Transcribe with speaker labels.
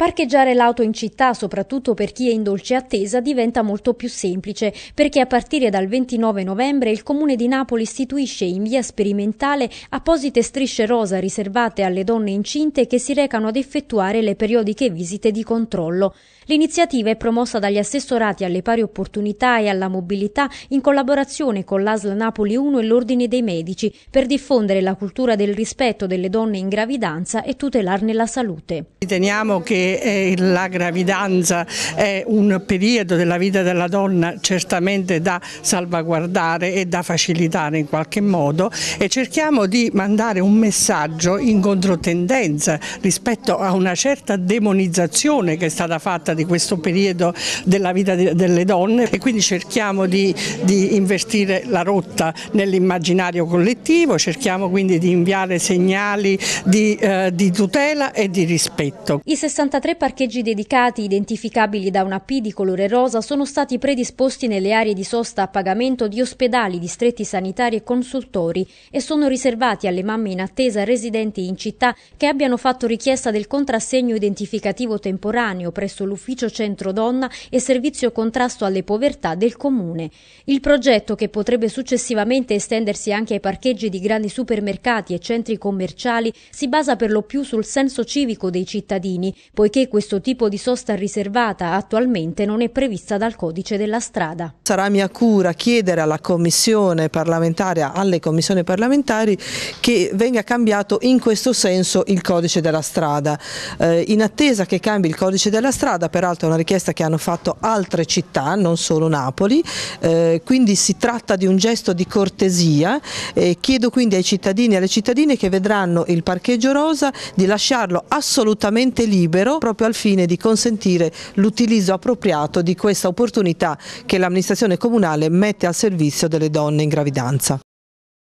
Speaker 1: Parcheggiare l'auto in città, soprattutto per chi è in dolce attesa, diventa molto più semplice, perché a partire dal 29 novembre il Comune di Napoli istituisce in via sperimentale apposite strisce rosa riservate alle donne incinte che si recano ad effettuare le periodiche visite di controllo. L'iniziativa è promossa dagli assessorati alle pari opportunità e alla mobilità in collaborazione con l'ASL Napoli 1 e l'Ordine dei Medici per diffondere la cultura del rispetto delle donne in gravidanza e tutelarne la salute.
Speaker 2: Riteniamo che eh, la gravidanza è un periodo della vita della donna certamente da salvaguardare e da facilitare in qualche modo e cerchiamo di mandare un messaggio in controtendenza rispetto a una certa demonizzazione che è stata fatta di questo periodo della vita delle donne e quindi cerchiamo di, di invertire la rotta nell'immaginario collettivo, cerchiamo quindi di inviare segnali di, eh, di tutela e di rispetto.
Speaker 1: I 63 33 parcheggi dedicati identificabili da una P di colore rosa sono stati predisposti nelle aree di sosta a pagamento di ospedali, distretti sanitari e consultori e sono riservati alle mamme in attesa residenti in città che abbiano fatto richiesta del contrassegno identificativo temporaneo presso l'ufficio centro donna e servizio contrasto alle povertà del comune. Il progetto, che potrebbe successivamente estendersi anche ai parcheggi di grandi supermercati e centri commerciali, si basa per lo più sul senso civico dei cittadini, poiché poiché questo tipo di sosta riservata attualmente non è prevista dal codice della strada.
Speaker 3: Sarà mia cura chiedere alla commissione parlamentare, alle commissioni parlamentari che venga cambiato in questo senso il codice della strada. Eh, in attesa che cambi il codice della strada, peraltro è una richiesta che hanno fatto altre città, non solo Napoli, eh, quindi si tratta di un gesto di cortesia e chiedo quindi ai cittadini e alle cittadine che vedranno il parcheggio rosa di lasciarlo assolutamente libero proprio al fine di consentire l'utilizzo appropriato di questa opportunità che l'amministrazione comunale mette al servizio delle donne in gravidanza.